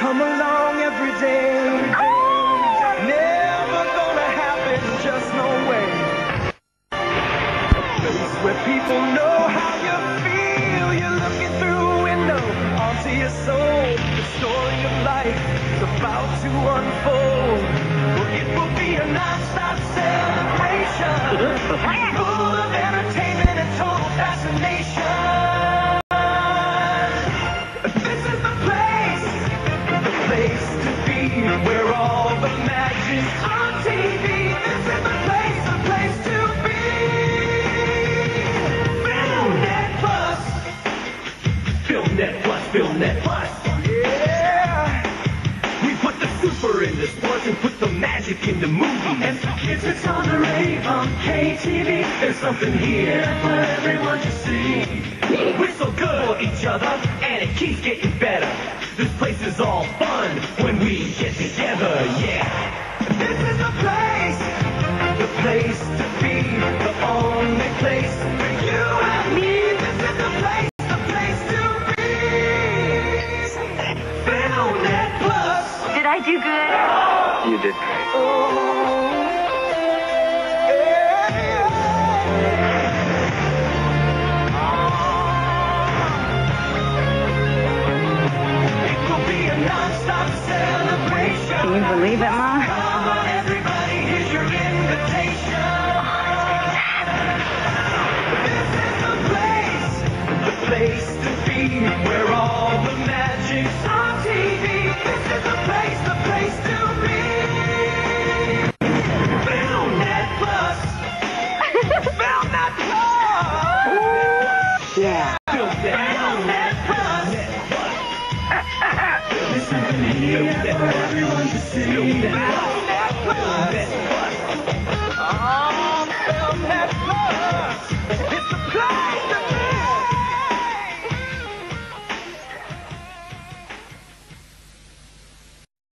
come along every day. Never gonna happen, just no way. A place where people know how you feel. You're looking through a window onto your soul. The story of life is about to unfold. Well, it will be a non-stop celebration. Full of entertainment and total fascination. FilmNet Plus. Yeah. We put the super in the sports and put the magic in the movies. And kids it's on the rave on KTV. There's something here for everyone to see. We're so good for each other, and it keeps getting better. This place is all fun I do good? You did great. Yeah. It will be a non-stop celebration. Can you believe it, Ma? Come on, everybody, here's your invitation. This is the place, place to be, where all the magic's Yeah. FilmNet Plus. There's something here for everyone to see.